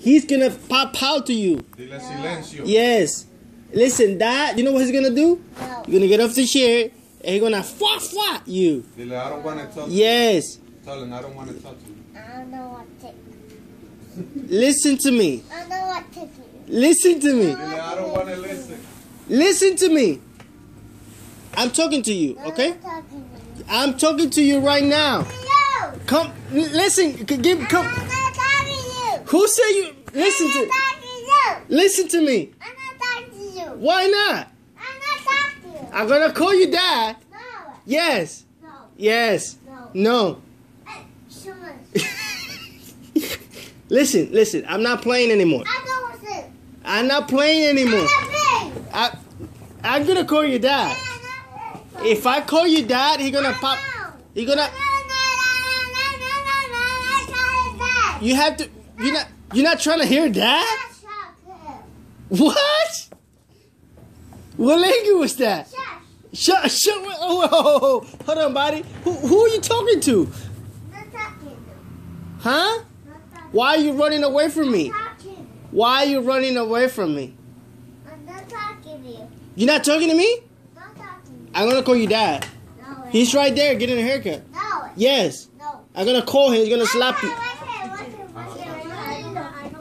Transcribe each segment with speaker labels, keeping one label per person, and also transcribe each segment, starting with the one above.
Speaker 1: He's gonna pop out to you.
Speaker 2: Dile silencio.
Speaker 1: Yes. Listen, Dad, you know what he's gonna do?
Speaker 3: No.
Speaker 1: You're gonna get off the chair and he's gonna fwa fwa you.
Speaker 2: Dile, I don't want to talk to
Speaker 1: Yes.
Speaker 2: you. Tell him I don't want to talk to you.
Speaker 3: I don't know what to.
Speaker 1: Listen to me.
Speaker 3: I don't know what to do.
Speaker 1: Listen to me.
Speaker 2: Dile, I don't want to listen.
Speaker 1: Listen to me. I'm talking to you,
Speaker 3: I'm
Speaker 1: okay?
Speaker 3: talking to you.
Speaker 1: I'm talking to you right now.
Speaker 3: No.
Speaker 1: Come, listen. c- Give,
Speaker 3: I'm
Speaker 1: come.
Speaker 3: not talking to you.
Speaker 1: Who said you? Listen
Speaker 3: I'm
Speaker 1: to.
Speaker 3: not talking to you.
Speaker 1: Listen to me.
Speaker 3: I'm not talking to you.
Speaker 1: Why not?
Speaker 3: I'm not talking to you.
Speaker 1: I'm gonna call you dad.
Speaker 3: No.
Speaker 1: Yes.
Speaker 3: No.
Speaker 1: Yes.
Speaker 3: No.
Speaker 1: No. Listen, listen. I'm not playing anymore.
Speaker 3: I don't want to.
Speaker 1: I'm not playing anymore.
Speaker 3: I'm not playing.
Speaker 1: I, I'm gonna call you dad. If I call you dad, he gonna pop. He gonna. You have to. You're not. You're not trying to hear that? What? What language was that? Shut. Shut. Oh, oh, oh, hold on, buddy. Who, who are you talking to? Huh? Why are you running away from me? Why are you running away from me? No talking to. You're not talking to me? Not talking to I'm gonna call you dad. He's right there getting a haircut. No. Yes. No. I'm gonna call him. He's gonna slap you.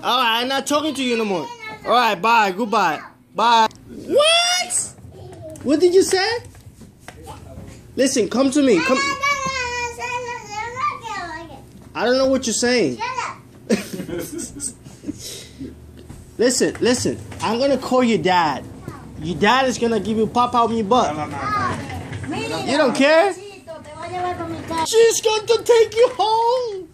Speaker 1: All right, I'm not talking to you no more. All right, bye. Goodbye. Bye. What? What did you say? Listen, come to me. Come. I don't know what you're saying. Listen, listen. I'm gonna call your dad. Your dad is gonna give you pop out your butt. You don't care? She's going to take you home.